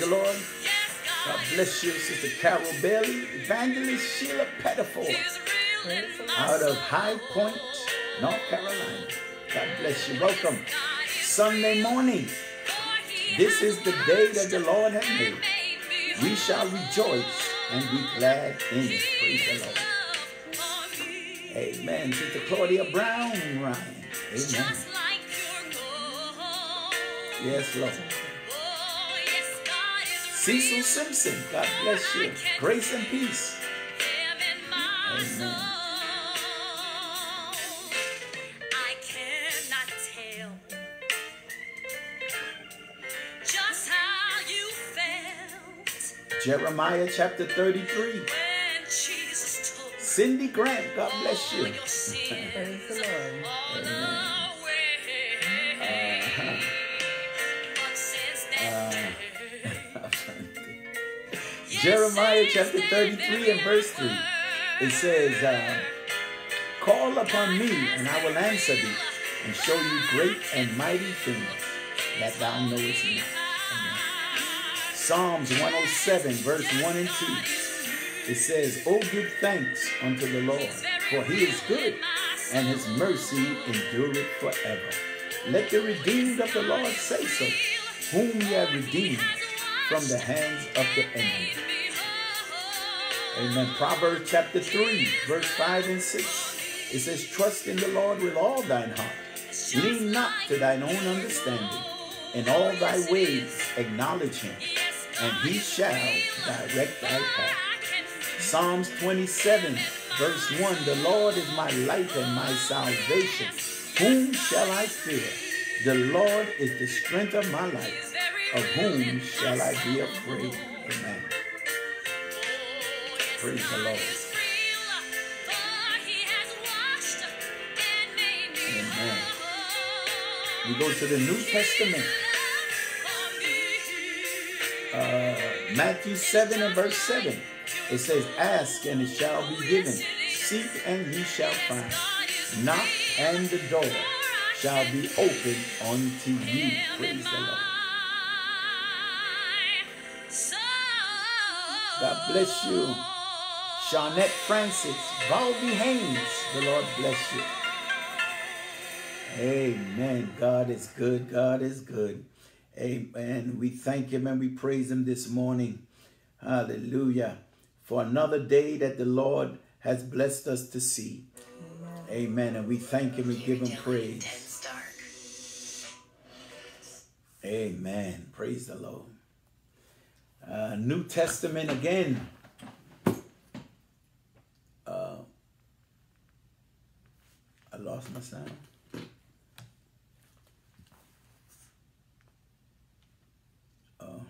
Praise the Lord. God bless you, Sister Carol Bailey, Evangelist Sheila Pettifor, out of High Point, North Carolina. God bless you. Welcome. Sunday morning. This is the day that the Lord has made. We shall rejoice and be glad in it. Praise the Lord. Amen. Sister Claudia Brown, Ryan. Amen. Yes, Lord. Cecil Simpson, God bless you. Grace and peace. Amen. Jeremiah chapter 33. Cindy Grant, God bless you. Praise the Lord. Amen. Jeremiah chapter 33 and verse 3. It says, uh, Call upon me, and I will answer thee, and show you great and mighty things that thou knowest not. Amen. Psalms 107, verse 1 and 2. It says, Oh, give thanks unto the Lord, for he is good, and his mercy endureth forever. Let the redeemed of the Lord say so, whom he hath redeemed from the hands of the enemy. Amen. Proverbs chapter 3, verse 5 and 6. It says, Trust in the Lord with all thine heart. Lean not to thine own understanding. In all thy ways acknowledge him, and he shall direct thy path. Psalms 27, verse 1. The Lord is my light and my salvation. Whom shall I fear? The Lord is the strength of my life. Of whom shall I be afraid? Amen. Praise the Lord. Amen. We go to the New Testament. Uh, Matthew 7 and verse 7. It says, Ask and it shall be given. Seek and ye shall find. Knock and the door shall be opened unto you. Praise the Lord. Bless you. Shawnette Francis, Valby Haynes, the Lord bless you. Amen. God is good. God is good. Amen. We thank him and we praise him this morning. Hallelujah. For another day that the Lord has blessed us to see. Amen. Amen. And we thank him and give him praise. Amen. Praise the Lord. Uh, New Testament again. Uh, I lost my sound. Oh,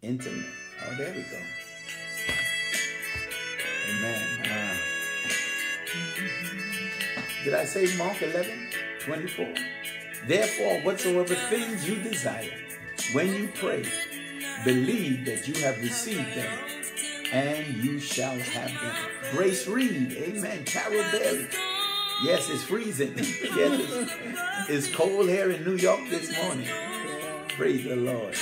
intimate. Oh, there we go. Amen. Uh, did I say Mark 11, 24? Therefore, whatsoever things you desire, when you pray, believe that you have received them, and you shall have them. Grace Reed, amen. Carol Bailey. Yes, it's freezing. yes, it's, it's, cold here in New York this morning. Praise the Lord.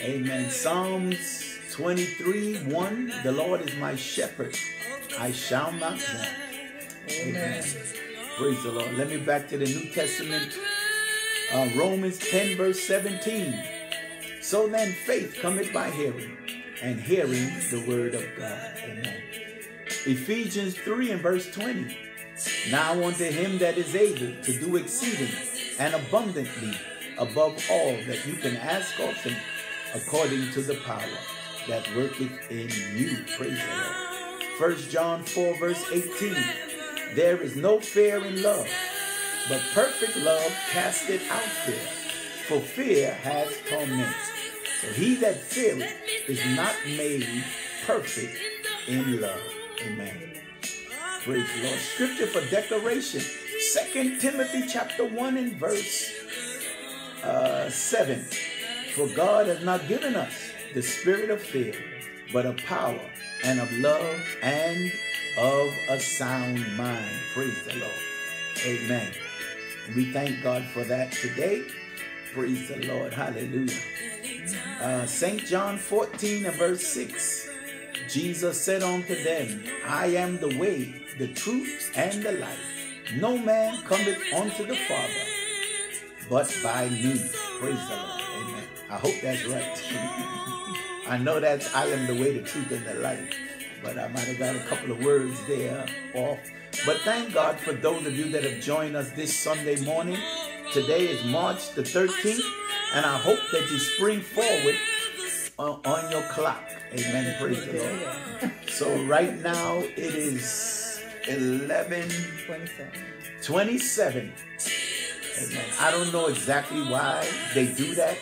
Amen. Psalms 23 1 The Lord is my shepherd, I shall not want. Amen. Praise the Lord. Let me back to the New Testament. Uh, Romans 10, verse 17. So then faith cometh by hearing, and hearing the word of God. Amen. Ephesians 3 and verse 20. Now unto him that is able to do exceeding and abundantly above all that you can ask or think, according to the power that worketh in you. Praise the Lord. First John 4, verse 18. There is no fear in love, but perfect love casteth out fear, for fear has torment. He that feareth is not made perfect in love. Amen. Praise the Lord. Scripture for declaration. Second Timothy chapter 1 and verse uh, 7. For God has not given us the spirit of fear, but of power and of love and of a sound mind. Praise the Lord. Amen. We thank God for that today. Praise the Lord. Hallelujah. Uh, St. John 14 and verse 6. Jesus said unto them, I am the way, the truth, and the life. No man cometh unto the Father but by me. Praise the Lord. Amen. I hope that's right. I know that I am the way, the truth, and the life. But I might have got a couple of words there off. But thank God for those of you that have joined us this Sunday morning. Today is March the 13th, and I hope that you spring forward on, on your clock. Amen. Praise the Lord. So right now it is 11 27. 27. Amen. I don't know exactly why they do that.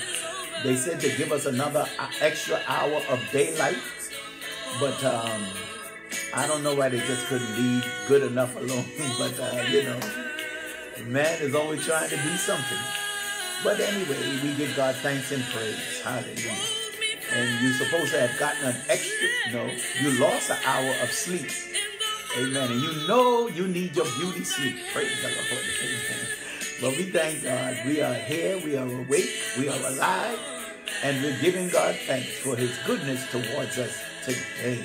they said to give us another uh, extra hour of daylight, but um, I don't know why they just couldn't leave good enough alone. but uh, you know, man is always trying to do something. But anyway, we give God thanks and praise. Hallelujah. And you're supposed to have gotten an extra, no, you lost an hour of sleep. Amen. And you know you need your beauty sleep. Praise the Lord. Amen. But we thank God. We are here. We are awake. We are alive. And we're giving God thanks for his goodness towards us today.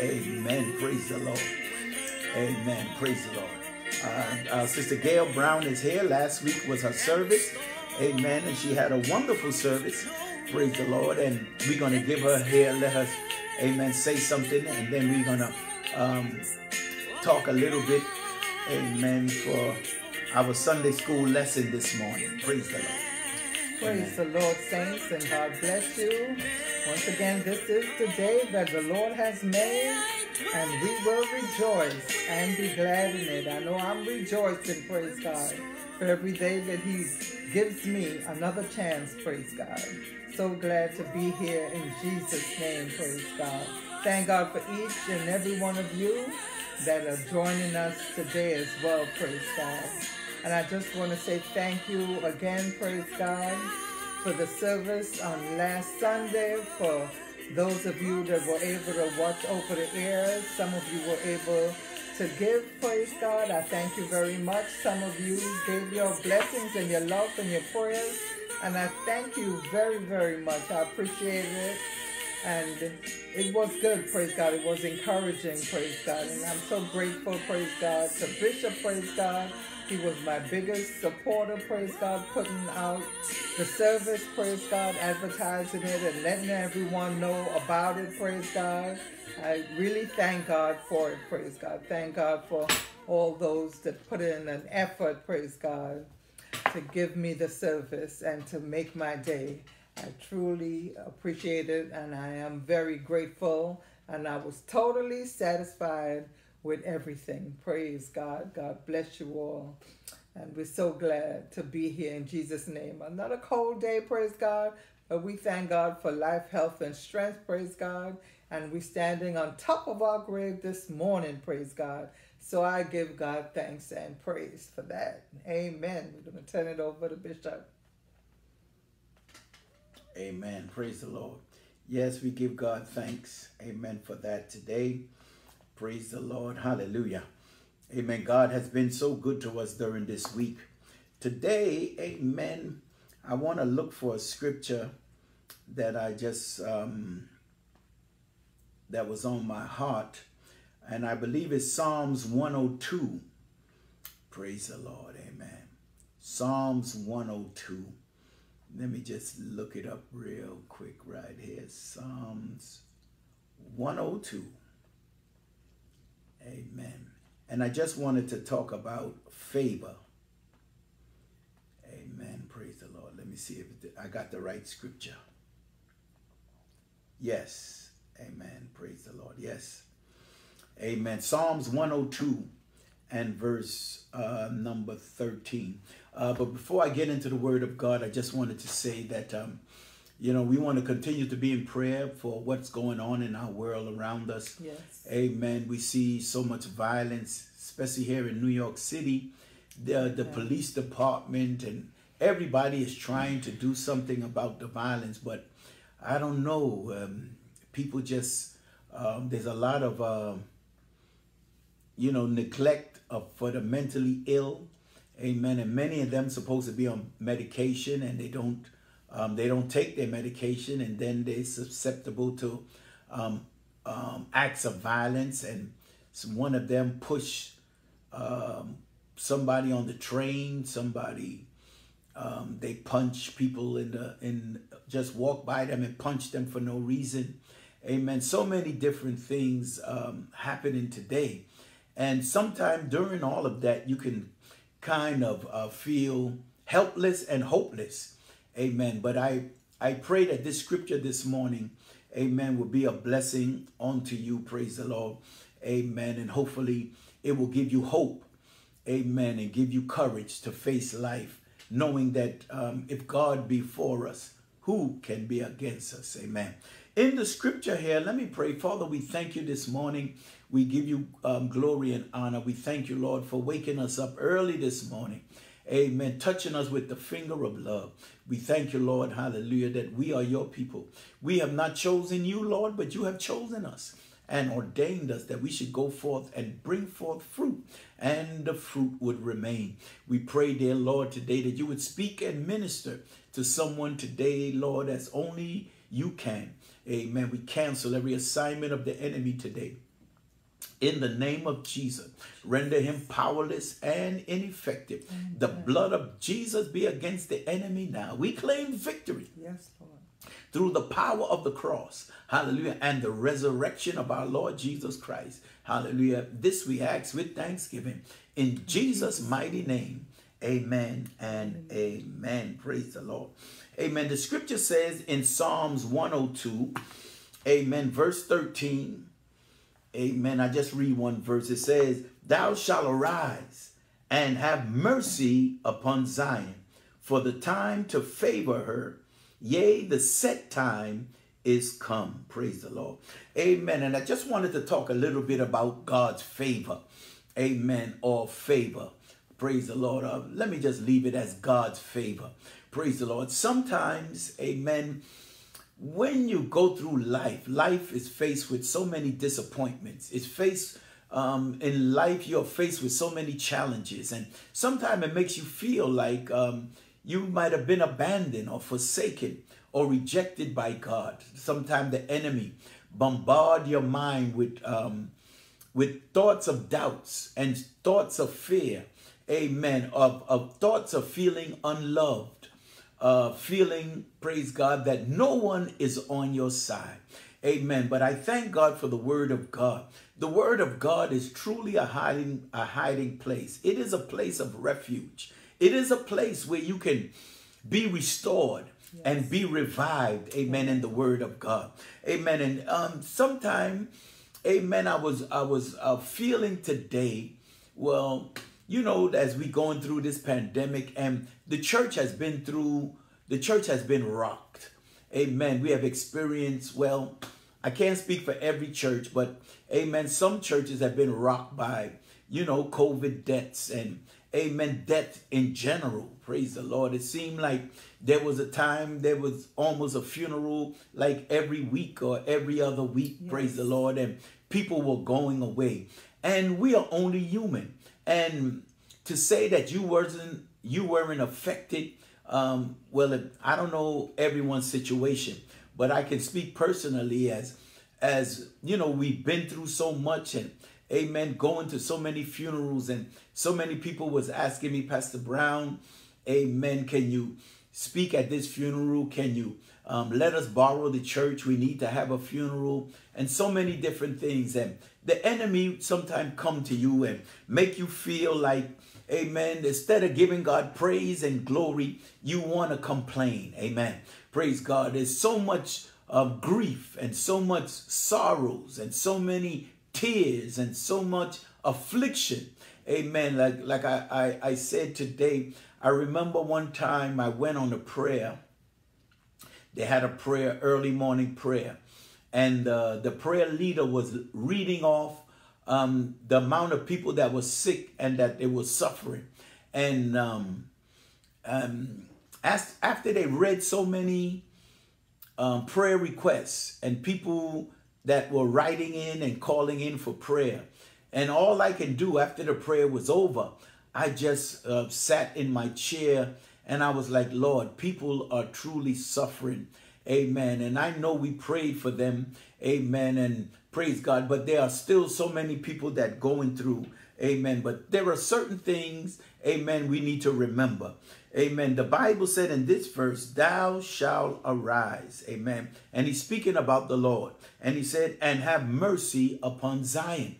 Amen. Praise the Lord. Amen. Praise the Lord. Uh, uh, Sister Gail Brown is here. Last week was her service. Amen. And she had a wonderful service. Praise the Lord. And we're going to give her here, let her, amen, say something. And then we're going to um, talk a little bit, amen, for our Sunday school lesson this morning. Praise the Lord. Praise the Lord, saints, and God bless you. Once again, this is the day that the Lord has made, and we will rejoice and be glad in it. I know I'm rejoicing, praise God, for every day that He gives me another chance, praise God. So glad to be here in Jesus' name, praise God. Thank God for each and every one of you that are joining us today as well, praise God. And I just want to say thank you again, praise God, for the service on last Sunday, for those of you that were able to watch over the air. Some of you were able to give, praise God. I thank you very much. Some of you gave your blessings and your love and your prayers. And I thank you very, very much. I appreciate it. And it was good, praise God. It was encouraging, praise God. And I'm so grateful, praise God, to Bishop, praise God. He was my biggest supporter, praise God, putting out the service, praise God, advertising it and letting everyone know about it, praise God. I really thank God for it, praise God. Thank God for all those that put in an effort, praise God, to give me the service and to make my day. I truly appreciate it and I am very grateful and I was totally satisfied with everything. Praise God. God bless you all. And we're so glad to be here in Jesus' name. Another cold day, praise God. But we thank God for life, health, and strength, praise God. And we're standing on top of our grave this morning, praise God. So I give God thanks and praise for that. Amen. We're going to turn it over to Bishop. Amen. Praise the Lord. Yes, we give God thanks. Amen for that today. Praise the Lord. Hallelujah. Amen. God has been so good to us during this week. Today, amen, I want to look for a scripture that I just um, that was on my heart, and I believe it's Psalms 102. Praise the Lord, Amen. Psalms 102. Let me just look it up real quick right here. Psalms 102. Amen. And I just wanted to talk about favor. Amen. Praise the Lord. Let me see if I got the right scripture. Yes. Amen. Praise the Lord. Yes. Amen. Psalms 102 and verse uh, number 13. Uh, but before I get into the word of God, I just wanted to say that, um, you know, we want to continue to be in prayer for what's going on in our world around us. Yes. Amen. We see so much violence, especially here in New York City. The, the police department and everybody is trying to do something about the violence, but I don't know. Um, people just, um, there's a lot of, uh, you know, neglect of, for the mentally ill. Amen. And many of them supposed to be on medication and they don't um, they don't take their medication and then they're susceptible to um, um, acts of violence and one of them push um, somebody on the train, somebody um, they punch people in the in just walk by them and punch them for no reason. Amen. So many different things um, happening today. And sometime during all of that, you can kind of uh, feel helpless and hopeless. Amen. But I, I pray that this scripture this morning, amen, will be a blessing unto you. Praise the Lord. Amen. And hopefully it will give you hope. Amen. And give you courage to face life, knowing that um, if God be for us, who can be against us? Amen. In the scripture here, let me pray. Father, we thank you this morning. We give you um, glory and honor. We thank you, Lord, for waking us up early this morning. Amen. Touching us with the finger of love. We thank you, Lord, hallelujah, that we are your people. We have not chosen you, Lord, but you have chosen us and ordained us that we should go forth and bring forth fruit, and the fruit would remain. We pray, dear Lord, today that you would speak and minister to someone today, Lord, as only you can. Amen. We cancel every assignment of the enemy today. In the name of Jesus, render him powerless and ineffective. Amen. The blood of Jesus be against the enemy now. We claim victory. Yes, Lord. Through the power of the cross, hallelujah, and the resurrection of our Lord Jesus Christ, hallelujah. This we ask with thanksgiving in Jesus' mighty name. Amen and amen. Praise the Lord. Amen. The scripture says in Psalms 102, amen, verse 13, amen. I just read one verse. It says, Thou shalt arise and have mercy upon Zion, for the time to favor her, yea, the set time is come. Praise the Lord. Amen. And I just wanted to talk a little bit about God's favor. Amen. Or favor. Praise the Lord. Uh, let me just leave it as God's favor. Praise the Lord. Sometimes, amen, when you go through life, life is faced with so many disappointments. It's faced um, in life, you're faced with so many challenges. And sometimes it makes you feel like um, you might have been abandoned or forsaken or rejected by God. Sometimes the enemy bombard your mind with, um, with thoughts of doubts and thoughts of fear. Amen. Of, of thoughts of feeling unloved uh, feeling, praise God, that no one is on your side. Amen. But I thank God for the word of God. The word of God is truly a hiding, a hiding place. It is a place of refuge. It is a place where you can be restored yes. and be revived. Amen. In the word of God. Amen. And um, sometime, amen, I was, I was uh, feeling today, well, you know, as we going through this pandemic and the church has been through, the church has been rocked. Amen. We have experienced, well, I can't speak for every church, but amen. Some churches have been rocked by, you know, COVID deaths and amen, death in general. Praise the Lord. It seemed like there was a time, there was almost a funeral like every week or every other week. Yes. Praise the Lord. And people were going away. And we are only human. And to say that you wasn't you weren't affected um, well, I don't know everyone's situation, but I can speak personally as, as you know, we've been through so much and amen, going to so many funerals and so many people was asking me, Pastor Brown, amen, can you speak at this funeral? Can you um, let us borrow the church? We need to have a funeral and so many different things. And the enemy sometimes come to you and make you feel like, amen, instead of giving God praise and glory, you want to complain. Amen. Praise God. There's so much of grief and so much sorrows and so many tears and so much affliction. Amen. Like, like I, I, I said today, I remember one time I went on a prayer. They had a prayer, early morning prayer. And uh, the prayer leader was reading off um, the amount of people that were sick and that they were suffering. And um, um, as, after they read so many um, prayer requests and people that were writing in and calling in for prayer. And all I can do after the prayer was over, I just uh, sat in my chair and I was like, Lord, people are truly suffering. Amen. And I know we prayed for them. Amen. And praise God. But there are still so many people that going through. Amen. But there are certain things, amen, we need to remember. Amen. The Bible said in this verse, Thou shalt arise. Amen. And he's speaking about the Lord. And he said, And have mercy upon Zion.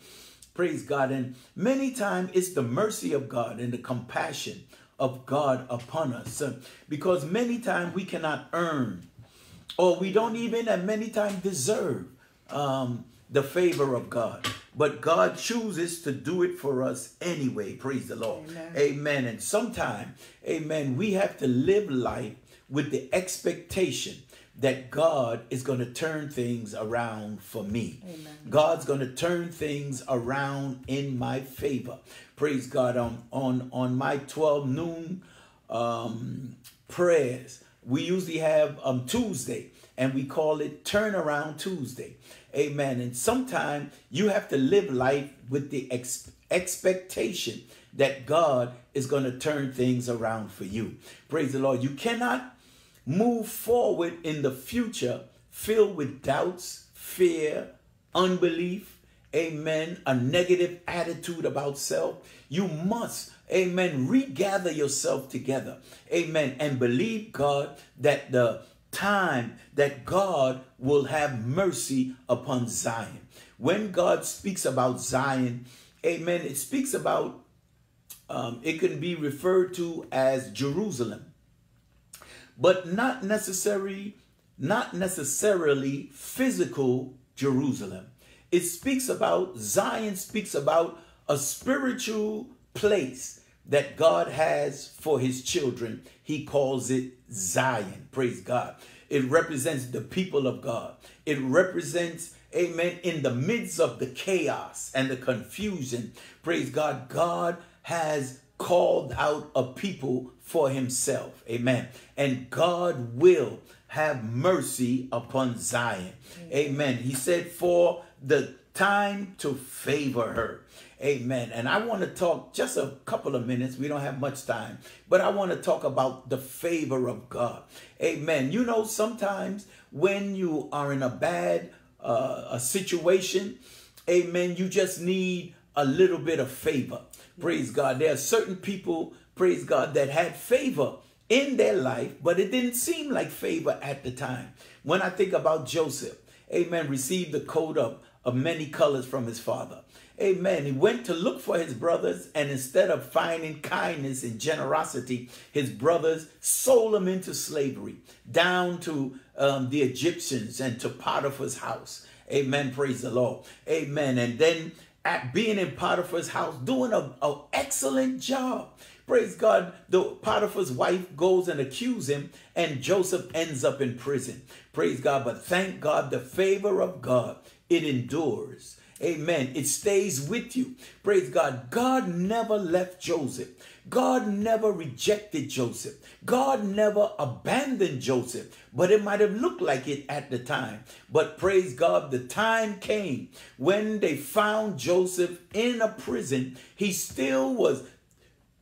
Praise God. And many times it's the mercy of God and the compassion of God upon us. Because many times we cannot earn or we don't even at many times deserve um, the favor of God. But God chooses to do it for us anyway. Praise the Lord. Amen. amen. And sometimes, amen, we have to live life with the expectation that God is going to turn things around for me. Amen. God's going to turn things around in my favor. Praise God. On on on my 12 noon um, prayers, we usually have um Tuesday and we call it Turnaround Tuesday. Amen. And sometimes you have to live life with the ex expectation that God is going to turn things around for you. Praise the Lord. You cannot move forward in the future filled with doubts, fear, unbelief, amen, a negative attitude about self. You must, amen, regather yourself together, amen, and believe God that the time that God will have mercy upon Zion. When God speaks about Zion, amen, it speaks about, um, it can be referred to as Jerusalem, but not necessarily, not necessarily physical Jerusalem. It speaks about, Zion speaks about a spiritual place that God has for his children. He calls it Zion. Praise God. It represents the people of God. It represents, amen, in the midst of the chaos and the confusion. Praise God. God has called out a people for himself. Amen. And God will have mercy upon Zion. Amen. He said, for the time to favor her. Amen. And I want to talk just a couple of minutes. We don't have much time, but I want to talk about the favor of God. Amen. You know, sometimes when you are in a bad uh, a situation, amen, you just need a little bit of favor. Praise God. There are certain people, praise God, that had favor in their life, but it didn't seem like favor at the time. When I think about Joseph, amen, received the coat of, of many colors from his father. Amen. He went to look for his brothers, and instead of finding kindness and generosity, his brothers sold him into slavery, down to um, the Egyptians and to Potiphar's house. Amen. Praise the Lord. Amen. And then at being in Potiphar's house, doing an excellent job. Praise God. The Potiphar's wife goes and accuses him, and Joseph ends up in prison. Praise God. But thank God, the favor of God, it endures. Amen. It stays with you. Praise God. God never left Joseph. God never rejected Joseph. God never abandoned Joseph, but it might have looked like it at the time. But praise God, the time came when they found Joseph in a prison. He still was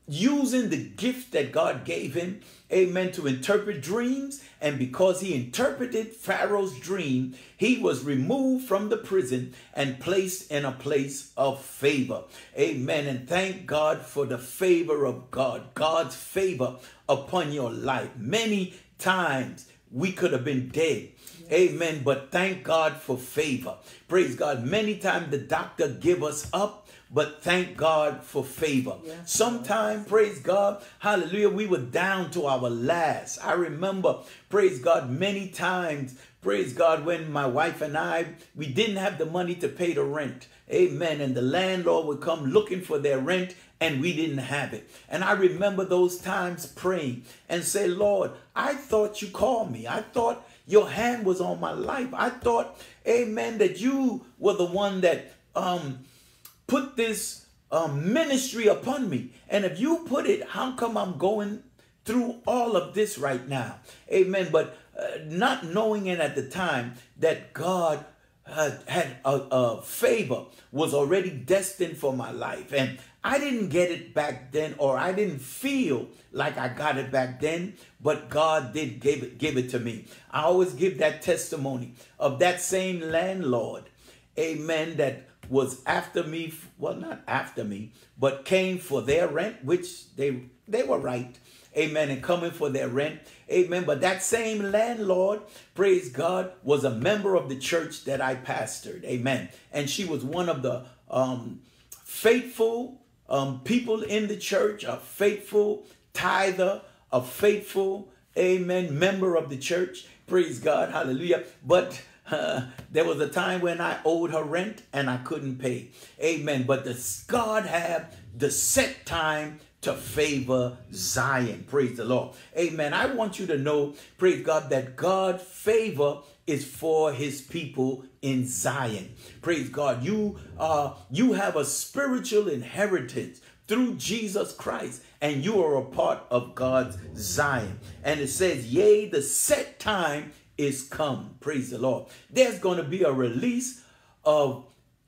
using the gift that God gave him, amen, to interpret dreams. And because he interpreted Pharaoh's dream, he was removed from the prison and placed in a place of favor. Amen. And thank God for the favor of God, God's favor upon your life. Many times we could have been dead. Amen. But thank God for favor. Praise God. Many times the doctor give us up but thank God for favor. Yeah. Sometime, praise God, hallelujah, we were down to our last. I remember, praise God, many times, praise God, when my wife and I, we didn't have the money to pay the rent. Amen. And the landlord would come looking for their rent and we didn't have it. And I remember those times praying and say, Lord, I thought you called me. I thought your hand was on my life. I thought, amen, that you were the one that um put this um, ministry upon me. And if you put it, how come I'm going through all of this right now? Amen. But uh, not knowing it at the time that God uh, had a, a favor was already destined for my life. And I didn't get it back then, or I didn't feel like I got it back then, but God did give it, give it to me. I always give that testimony of that same landlord, amen, that was after me, well, not after me, but came for their rent, which they they were right. Amen. And coming for their rent. Amen. But that same landlord, praise God, was a member of the church that I pastored. Amen. And she was one of the um, faithful um, people in the church, a faithful tither, a faithful, amen, member of the church. Praise God. Hallelujah. But uh, there was a time when I owed her rent and I couldn't pay. Amen. But the God have the set time to favor Zion. Praise the Lord. Amen. I want you to know, praise God, that God favor is for his people in Zion. Praise God. You uh you have a spiritual inheritance through Jesus Christ and you are a part of God's Zion. And it says, "Yea, the set time is come. Praise the Lord. There's going to be a release of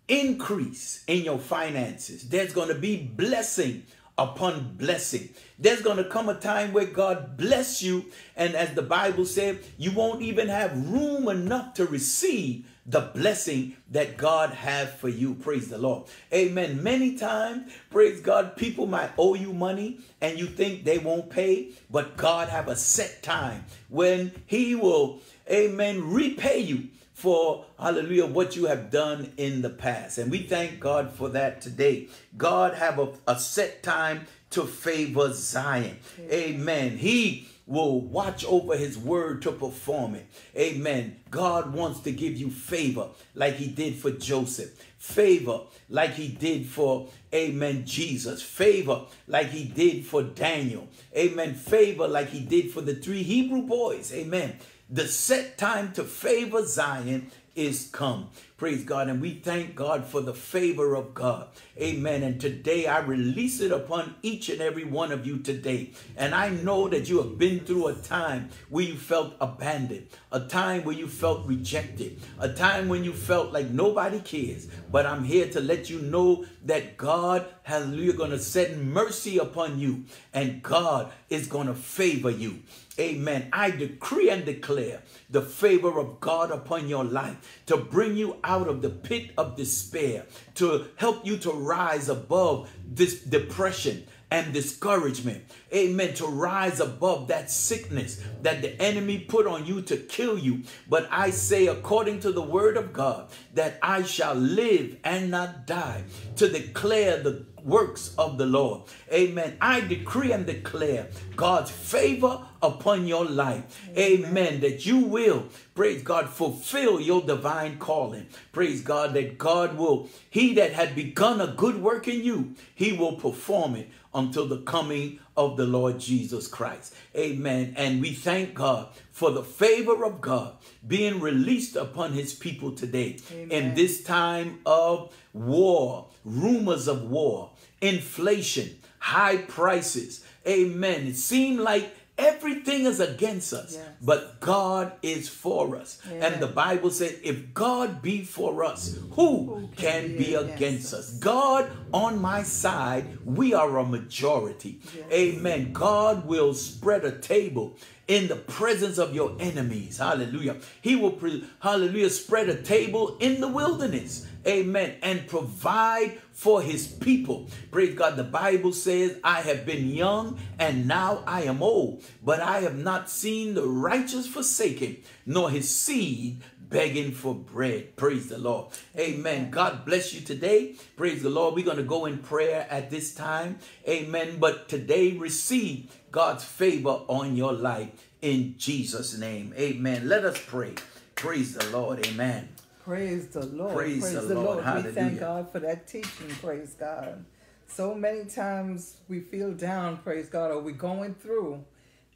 increase in your finances. There's going to be blessing upon blessing. There's going to come a time where God bless you. And as the Bible said, you won't even have room enough to receive the blessing that God has for you. Praise the Lord. Amen. Many times, praise God, people might owe you money and you think they won't pay, but God have a set time when he will amen, repay you for, hallelujah, what you have done in the past. And we thank God for that today. God have a, a set time to favor Zion. Amen. He will watch over his word to perform it. Amen. God wants to give you favor like he did for Joseph. Favor like he did for, amen, Jesus. Favor like he did for Daniel. Amen. Favor like he did for the three Hebrew boys. Amen. The set time to favor Zion is come. Praise God. And we thank God for the favor of God. Amen. And today I release it upon each and every one of you today. And I know that you have been through a time where you felt abandoned, a time where you felt rejected, a time when you felt like nobody cares. But I'm here to let you know that God, hallelujah, going to send mercy upon you and God is going to favor you. Amen. I decree and declare the favor of God upon your life to bring you out of the pit of despair, to help you to rise above this depression and discouragement. Amen. To rise above that sickness that the enemy put on you to kill you. But I say, according to the word of God, that I shall live and not die to declare the works of the Lord. Amen. I decree and declare God's favor upon your life. Amen. Amen. That you will, praise God, fulfill your divine calling. Praise God that God will, he that had begun a good work in you, he will perform it until the coming of the Lord Jesus Christ. Amen. And we thank God for the favor of God being released upon his people today Amen. in this time of war, rumors of war, inflation, high prices. Amen. It seemed like Everything is against us, Yes. but God is for us. And the Bible said, if God be for us, who, can, be against us? God on my side, we are a majority. Amen. God will spread a table in the presence of your enemies. Hallelujah. He will, pre- hallelujah, spread a table in the wilderness. Amen. And provide for his people. Praise God. The Bible says, I have been young and now I am old, but I have not seen the righteous forsaken, nor his seed begging for bread. Praise the Lord. Amen. God bless you today. Praise the Lord. We're going to go in prayer at this time. Amen. But today, receive God's favor on your life in Jesus' name. Amen. Let us pray. Praise the Lord. Amen. Praise the Lord. Praise the Lord. We Hallelujah. thank God for that teaching. Praise God. So many times we feel down, praise God, or we're going through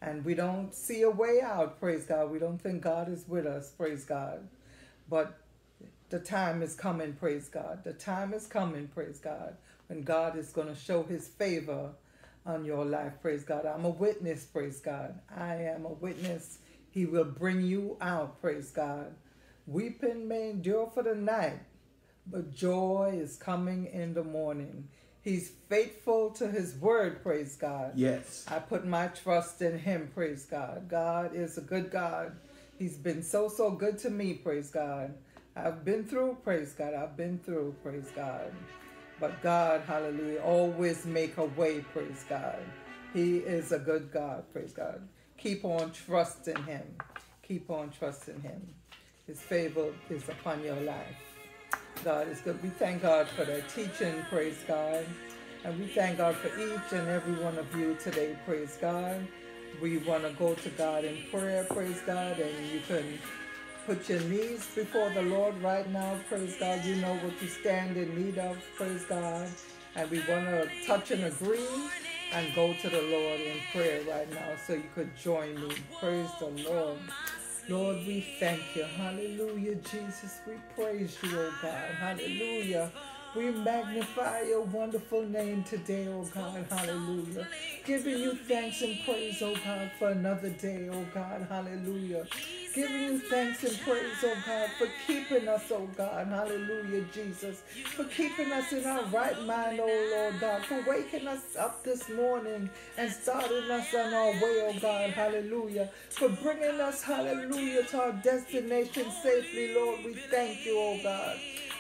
and we don't see a way out, praise God. We don't think God is with us, praise God. But the time is coming, praise God. The time is coming, praise God, when God is going to show his favor on your life, praise God. I'm a witness, praise God. I am a witness. He will bring you out, praise God. Weeping may endure for the night, but joy is coming in the morning. He's faithful to his word, praise God. Yes. I put my trust in him, praise God. God is a good God. He's been so, so good to me, praise God. I've been through, praise God. I've been through, praise God. But God, hallelujah, always make a way, praise God. He is a good God, praise God. Keep on trusting him. Keep on trusting him. His favor is upon your life. God is good. We thank God for that teaching, praise God. And we thank God for each and every one of you today, praise God. We want to go to God in prayer, praise God, and you can put your knees before the Lord right now, praise God. You know what you stand in need of, praise God. And we want to touch and agree and go to the Lord in prayer right now so you could join me. Praise the Lord. Lord, we thank you. Hallelujah, Jesus. We praise you, oh God. Hallelujah. We magnify your wonderful name today, oh God. Hallelujah. Giving you thanks and praise, oh God, for another day, oh God. Hallelujah. Giving you thanks and praise, oh God, for keeping us, oh God. Hallelujah, Jesus. For keeping us in our right mind, oh Lord God. For waking us up this morning and starting us on our way, oh God. Hallelujah. For bringing us, hallelujah, to our destination safely, Lord. We thank you, oh God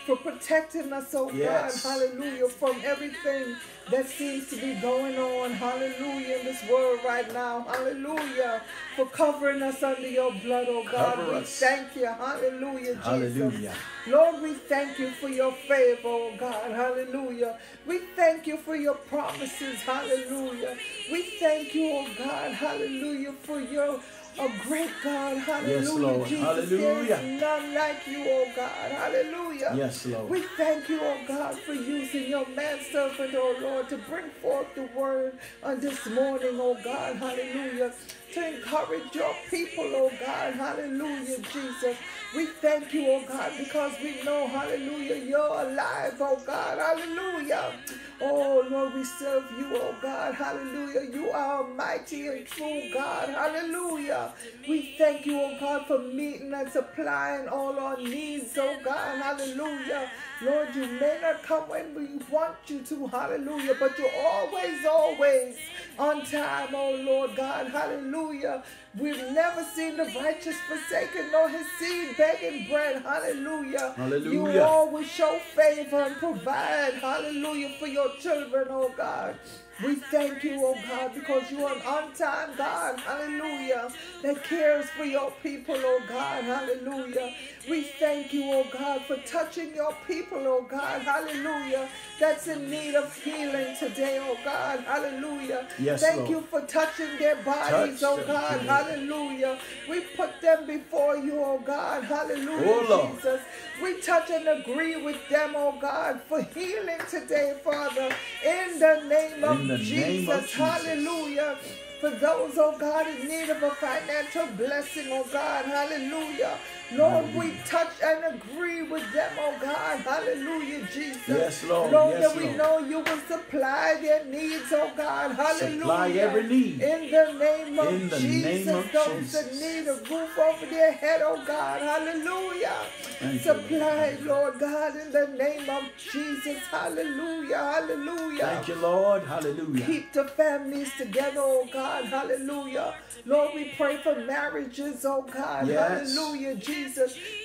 for protecting us, oh Yes. God, hallelujah, from everything that seems to be going on, hallelujah, in this world right now, hallelujah, for covering us under your blood, oh God. Cover we us. thank you, hallelujah, Jesus. Hallelujah. Lord, we thank you for your favor, oh God, hallelujah. We thank you for your promises, hallelujah. We thank you, oh God, hallelujah, for your a great God, hallelujah, Lord. Jesus. Hallelujah. There's none like you, oh God, hallelujah. Yes, Lord. We thank you, oh God, for using your manservant, oh Lord, to bring forth the word on this morning, oh God, hallelujah, to encourage your people, oh God, hallelujah, Jesus. We thank you, oh God, because we know, hallelujah, you're alive, oh God, hallelujah. Oh Lord, we serve you, oh God, hallelujah. You are mighty and true, God, hallelujah. We thank you, oh God, for meeting and supplying all our needs, oh God, hallelujah. Lord, you may not come when we want you to, hallelujah, but you're always, always on time, oh Lord God, hallelujah. We've never seen the righteous forsaken, nor his seed begging bread, hallelujah. Hallelujah. You always show favor and provide, hallelujah, for your children, oh God. We thank you, oh God, because you are an on-time God, hallelujah, that cares for your people, oh God, hallelujah. We thank you, oh God, for touching your people, oh God, hallelujah, that's in need of healing today, oh God, hallelujah. Yes, thank Lord. you for touching their bodies, oh Touch oh God, hallelujah. We put them before you, oh God, hallelujah, Oh. Jesus. We touch and agree with them, oh God, for healing today, Father, in the name of the Jesus. name of Jesus. Hallelujah. For those, oh God, in need of a financial blessing, oh God, hallelujah. Lord, we touch and agree with them, oh God, hallelujah, Jesus. Yes, Lord. Lord, yes, that we Lord. know you will supply their needs, oh God, hallelujah. Supply every need. In the name of In the Jesus, name of those that need a roof over their head, oh God, hallelujah. Thank you, Supply, Lord. Lord God, in the name of Jesus, hallelujah, hallelujah. Thank you, Lord. Hallelujah. Keep the families together, oh God, hallelujah. Lord, we pray for marriages, oh God, Yes. hallelujah, Jesus.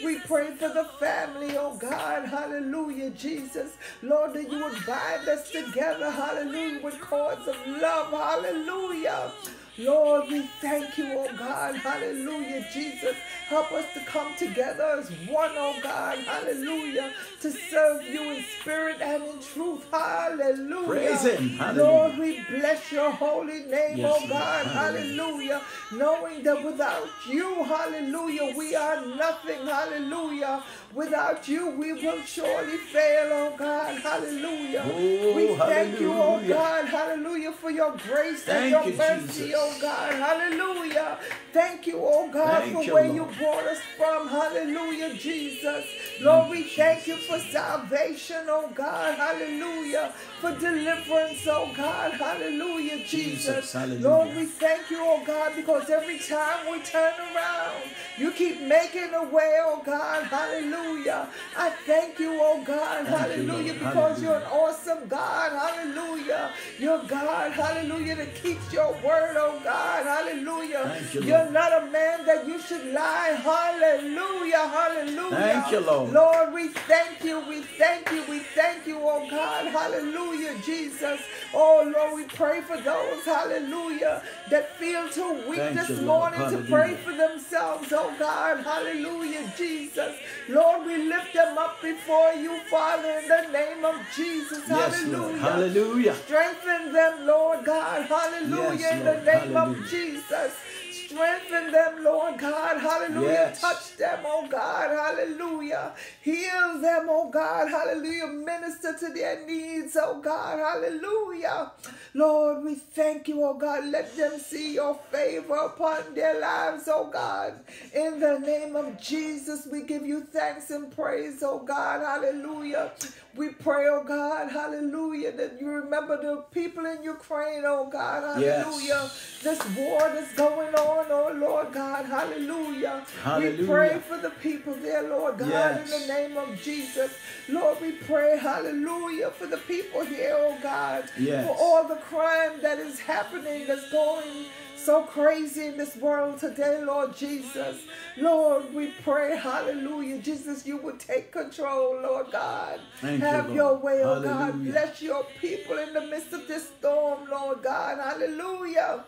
We pray for the family, oh God, hallelujah, Jesus. Lord, that you would bind us together, hallelujah, with cords of love, hallelujah. Lord, we thank you, oh God, hallelujah, Jesus. Help us to come together as one, oh God, hallelujah, to serve you in spirit and in truth, hallelujah. Praise Him, hallelujah. Lord, we bless your holy name, Yes, oh God, hallelujah. hallelujah. Knowing that without you, hallelujah, we are nothing, hallelujah. Without you, we will surely fail, oh God, hallelujah. Oh, we thank you, oh. God, hallelujah, for your grace and your you, mercy, Jesus. oh God, hallelujah. Thank you, oh God, Thank for you, where Lord. you brought us from, hallelujah, Jesus. Lord, we thank you for salvation, oh God, hallelujah, for deliverance, oh God, hallelujah, Jesus. Jesus, hallelujah. Lord, we thank you, oh God, because every time we turn around, you keep making a way, oh God, hallelujah. I thank you, oh God, Thank hallelujah, Lord. because you're an awesome God, hallelujah. You're God, hallelujah, that keeps your word, oh God, hallelujah. Thank you, You're not a man that you should lie, hallelujah, hallelujah. Thank you, Lord. Lord, we thank you, we thank you, we thank you, oh God, hallelujah, Jesus. Oh Lord, we pray for those, hallelujah, that feel too weak Thank this you, morning to pray for themselves, oh God, hallelujah, Jesus. Lord, we lift them up before you, Father, in the name of Jesus, Yes, Lord. hallelujah. Hallelujah. Strengthen them, Lord God. Hallelujah. Yes, in the name Hallelujah. of Jesus. Strengthen them, Lord God. Hallelujah. Yes. Touch them, oh God. Hallelujah. Heal them, oh God. Hallelujah. Minister to their needs, oh God. Hallelujah. Lord, we thank you, oh God. Let them see your favor upon their lives, oh God. In the name of Jesus, we give you thanks and praise, oh God. Hallelujah. We pray, oh God, hallelujah, that you remember the people in Ukraine, oh God, Yes. hallelujah. This war that's going on, oh Lord God, hallelujah. We pray for the people there, Lord God, Yes. in the name of Jesus. Lord, we pray, hallelujah, for the people here, oh God, Yes. for all the crime that is happening, that's going so crazy in this world today, Lord Jesus. Lord, we pray, hallelujah, Jesus, you would take control, Lord God. Thank you, Have Lord. your way, oh God. Bless your people in the midst of this storm, Lord God. Hallelujah.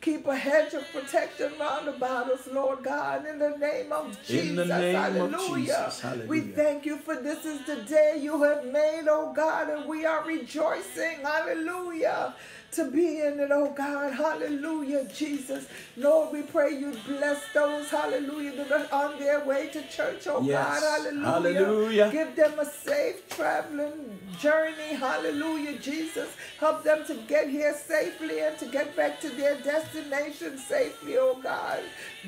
Keep a hedge of protection round about us, Lord God, in the name of Jesus. In the name of Hallelujah. Jesus. Hallelujah. We thank you for this is the day you have made, oh God, and we are rejoicing. Hallelujah. To be in it, oh God, hallelujah, Jesus. Lord, we pray you bless those, hallelujah, that are on their way to church, oh Yes. God, hallelujah. Hallelujah. Give them a safe traveling journey. Hallelujah, Jesus. Help them to get here safely and to get back to their destination safely, oh God.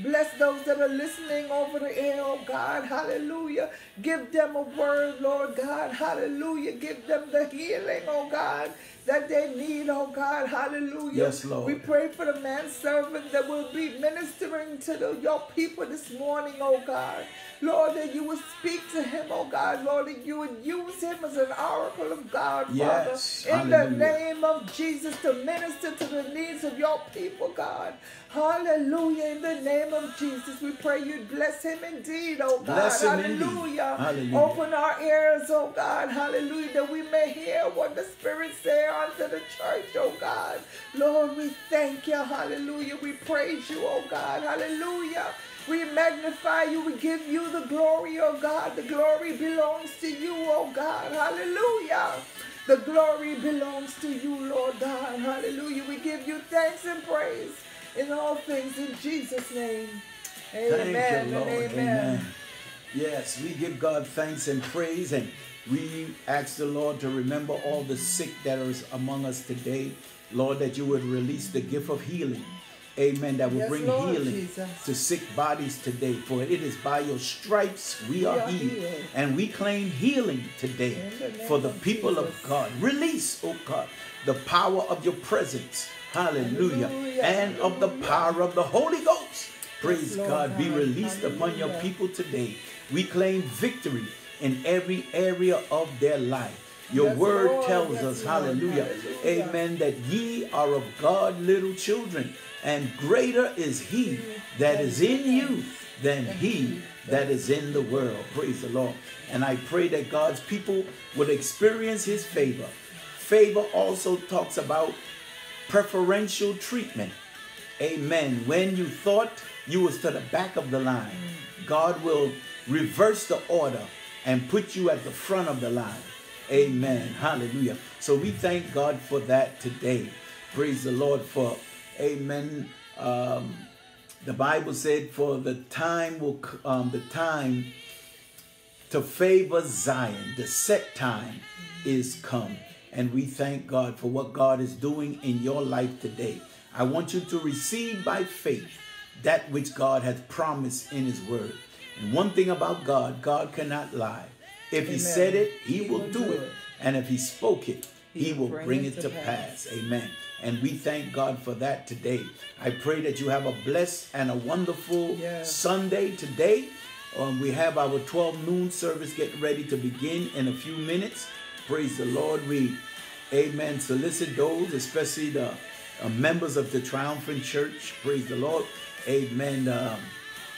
Bless those that are listening over the air, oh God. Hallelujah. Give them a word, Lord God. Hallelujah. Give them the healing, oh God, that they need, oh God. Hallelujah. Yes, Lord. We pray for the manservant that will be ministering to the, your people this morning, oh God. Lord, that you would speak to him, oh God. Lord, that you would use him as an oracle of God, Yes. Father. In the name of Jesus, to minister to the needs of your people, God. Hallelujah. In the name of Jesus, we pray you bless him indeed, oh God. Bless. Hallelujah. Hallelujah. Open our ears, oh God. Hallelujah. That we may hear what the Spirit say unto the church, oh God. Lord, we thank you. Hallelujah. We praise you, oh God. Hallelujah. We magnify you. We give you the glory, oh God. The glory belongs to you, oh God. Hallelujah. The glory belongs to you, Lord God. Hallelujah. We give you thanks and praise in all things in Jesus' name. Amen Thank you, and amen. Amen. Yes, we give God thanks and praise, and we ask the Lord to remember all the sick that is among us today. Lord, that you would release the gift of healing Amen. That will Yes, bring Lord healing Jesus. to sick bodies today. For it is by your stripes we, We are, are healed. healed. And we claim healing today the for the people Jesus. of God. Release, oh God, the power of your presence. Hallelujah. Hallelujah. And of the power of the Holy Ghost. Praise Lord God. Be released upon your people today. We claim victory in every area of their life. Your Yes, word Lord. tells Yes, us, hallelujah, Hallelujah. amen, that ye are of God little children, and greater is he that is in you than he that is in the world. Praise the Lord. And I pray that God's people would experience his favor. Favor also talks about preferential treatment. Amen. When you thought you was to the back of the line, God will reverse the order and put you at the front of the line. Amen. Hallelujah. So we thank God for that today. Praise the Lord for Amen. Um, the Bible said, "For the time will, um, the time to favor Zion. The set time is come. And we thank God for what God is doing in your life today. I want you to receive by faith that which God has promised in His Word. And one thing about God, God cannot lie. If He said it, He, He will, will do, it. it. And if He spoke it, He, He will will bring, it, to pass. Amen. And we thank God for that today. I pray that you have a blessed and a wonderful Yes. Sunday today. Um, we have our 12 noon service getting ready to begin in a few minutes. Praise the Lord. We, amen, solicit those, especially the uh, members of the Triumphant Church. Praise the Lord. Amen. Um,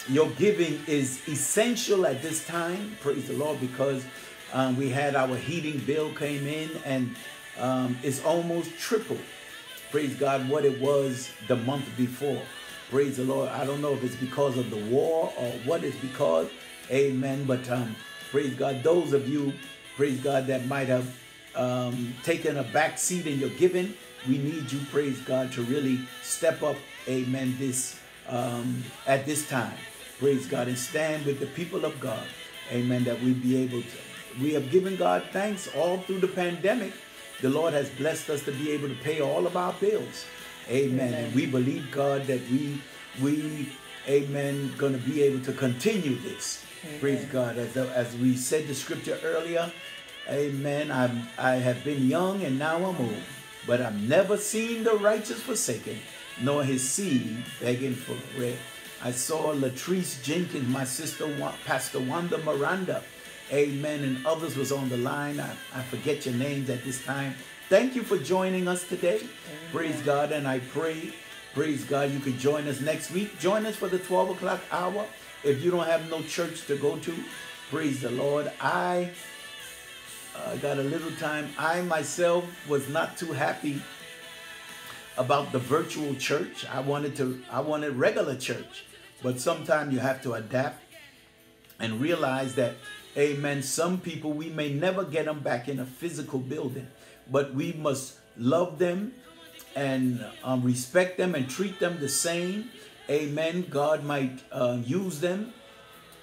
your giving is essential at this time. Praise the Lord because um, we had our heating bill came in and um, it's almost triple praise God, what it was the month before. Praise the Lord. I don't know if it's because of the war or what it's because. Amen. But um, praise God, those of you, praise God, that might have um, taken a back seat in your giving, we need you, praise God, to really step up, amen, this um, at this time. Praise God and stand with the people of God. Amen. That we be able to. We have given God thanks all through the pandemic. The Lord has blessed us to be able to pay all of our bills. Amen. Amen. And we believe God that we we amen going to be able to continue this. Praise God. As as we said the scripture earlier, Amen. I'm I have been young and now I'm old, but I've never seen the righteous forsaken, nor his seed begging for bread. I saw Latrice Jenkins, my sister, Pastor Wanda Miranda, Amen, and others was on the line. I, I forget your names at this time. Thank you for joining us today. Praise God, and I pray, praise God, you could join us next week. Join us for the 12 o'clock hour. If you don't have no church to go to, praise the Lord. I uh, got a little time. I myself was not too happy about the virtual church. I wanted to I wanted regular church. But sometimes you have to adapt and realize that amen some people we may never get them back in a physical building, but we must love them and um, respect them and treat them the same. Amen. God might uh, use them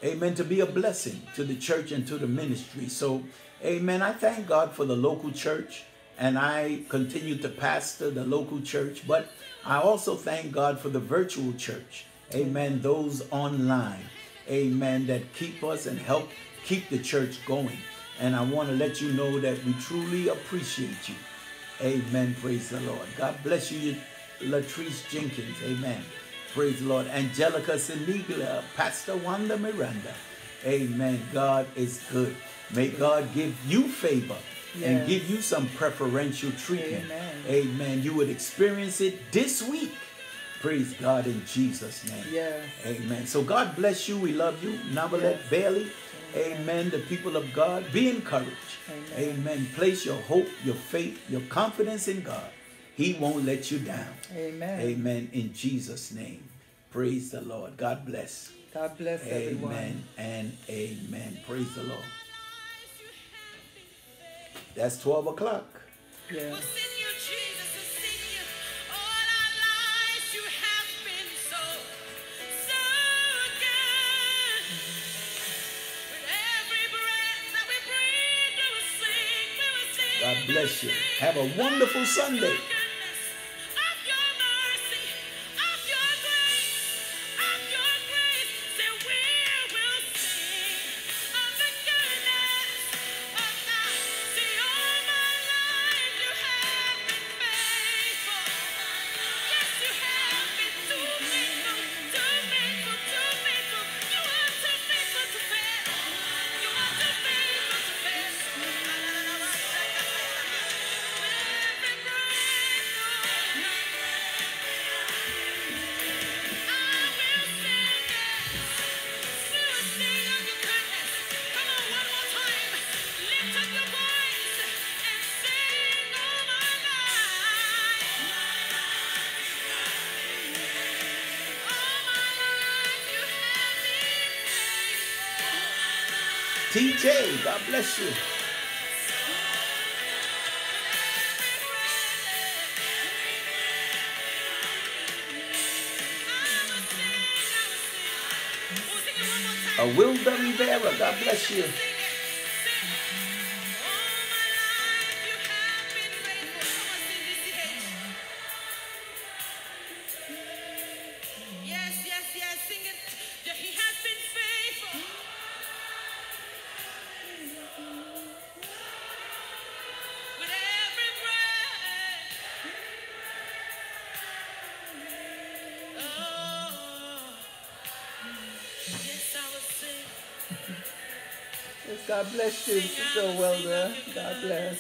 amen, to be a blessing to the church and to the ministry. So, amen, I thank God for the local church and I continue to pastor the local church, but I also thank God for the virtual church. Amen, those online, amen, that keep us and help keep the church going. And I want to let you know that we truly appreciate you. Amen. Praise the Lord. God bless you, Latrice Jenkins. Amen. Praise the Lord. Angelica Senigla, Pastor Wanda Miranda. Amen. God is good. May God give you favor and give you some preferential treatment. Amen. Amen. You would experience it this week. Praise God in Jesus' name. Yes. Amen. So God bless you. We love you. Nabalet Yes. Bailey. Amen. The people of God, be encouraged. Amen. Amen. Place your hope, your faith, your confidence in God. He won't let you down. Amen. Amen. In Jesus' name. Praise the Lord. God bless. God bless everyone. Amen and amen. Praise the Lord. That's 12 o'clock. Yeah. What's in you, Jesus, is in you. TJ, God bless you. Uh, Wilda Rivera, God bless you. God bless you, Sister Wilda. God bless.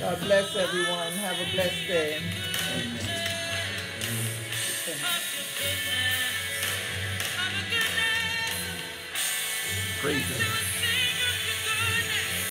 God bless everyone. Have a blessed day. Praise